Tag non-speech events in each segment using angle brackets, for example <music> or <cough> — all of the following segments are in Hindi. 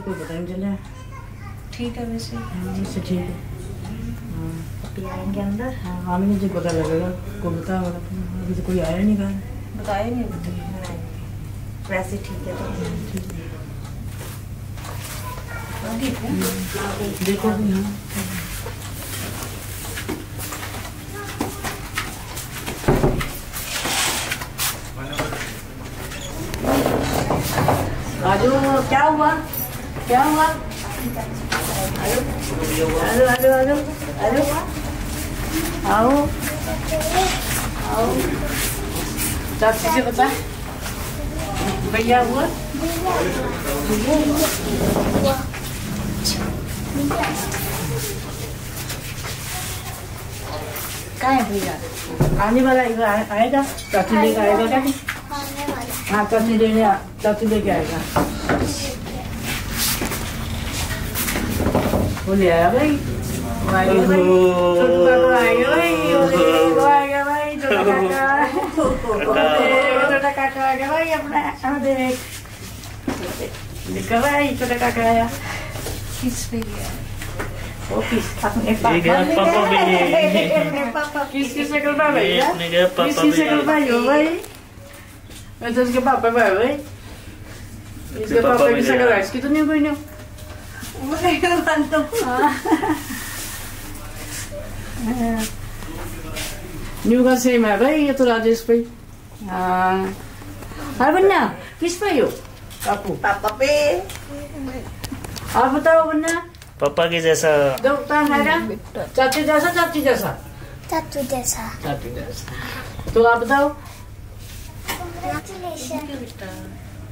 तो कोई पता नहीं चला ठीक है वैसे। हाँ, ठीक है। हाँ। अभी आएँगे अंदर। हाँ हमें मुझे पता लगेगा को बता अभी तो कोई आया नहीं घर। बताया नहीं अभी वैसे ठीक है तो। ठीक है। देखो। भी हाँ। आजो क्या हुआ? क्या हुआ? आजो आजो आजो आजो आओ। आओ। चाची से बता। भैया हुआ? कहाँ है भैया? आने वाला आएगा? चाची लेके आएगा क्या? हाँ चाची लेने चाची लेके आएगा। वो ले आया भाई वो आएगा भाई छोटू काका आएगा भाई वो ले- वो आएगा भाई छोटा काका वो छोटा काका आएगा भाई अपना अब देख देखो भाई छोटा काका आया किस पे गया वो किस अपने ये गया पापा भी पापा किस किस से करना भाई ये अपने गया पापा किस किस से भी करना हो भाई मैं तो इसके पापा भाई भाई इसके पापा पापा भी की ले शक्ल आया। है इसकी तो नहीं कोई नहीं न्यू का सेम है भाई ये तो राजेश भाई हाँ हाँ बन्ना किस पे हो काकू पापा पे आप बताओ बन्ना पापा के जैसा दोस्ता है ना चाची जैसा चाची जैसा चाचू जैसा चाची जैसा तो आप बताओ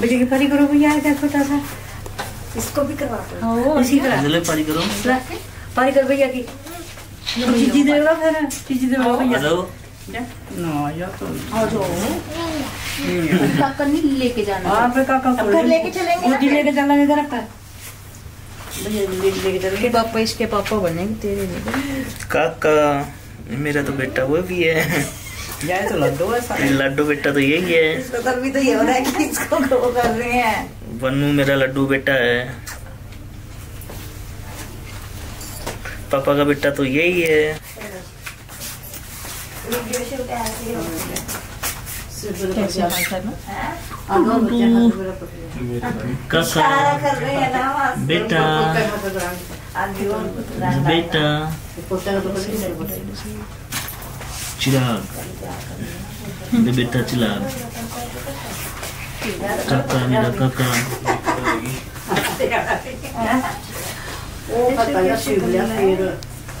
भैया की पारी करो भैया क्या छोटा सा इसको भी करवा दो इसी पारी करो पारी कर भैया की चीजी दे लो फिर चीजी दे लो भैया ना या तो आ जाओ काका नहीं लेके जाना हाँ पे काका अब लेके चलेंगे लेके भैया लेके चलेंगे पापा इसके पापा बनेंगे तेरे नहीं काका मेरा तो बेटा वो भी है तो लड्डू है लड्डू बेटा तो यही है। इसको तो तो ये हो रहा है कि इसको <laughs> वो कर रहे हैं। वनु मेरा लड्डू बेटा है। पापा का बेटा तो यही है। ही है काका सारा कर रहे हैं ना वहाँ से। बेटा। बेटा। चिराग मेरा बेटा चिराग काका मेरा काका वो पता सीख लिया फिर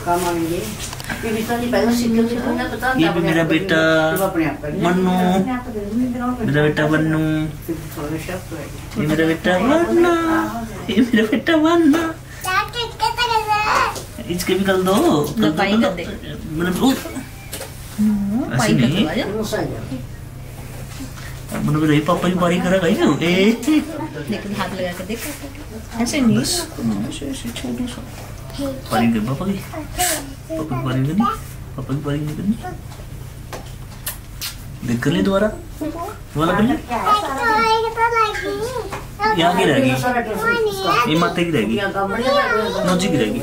काम आएँगे ये भी तो नहीं पहले सीख लिया तो मैं बता ये भी मेरा बेटा अपने आप कर मन्नू मेरा बेटा मन्नू ये मेरा बेटा वन्ना ये मेरा बेटा वन्ना इसके भी कर दो कर पाई दो कर दे। मतलब ऐसे मतलब रही पापा की बारी करा गई ना ए लेकिन हाथ लगा कर देख ऐसे नहीं ऐसे ऐसे छोटू सा बारी कर पापा की पापा की बारी करनी पापा की बारी नहीं करनी देख कर ले दोबारा दोबारा कर ले यहाँ की रहेगी ये माते की रहेगी नौजी की रहेगी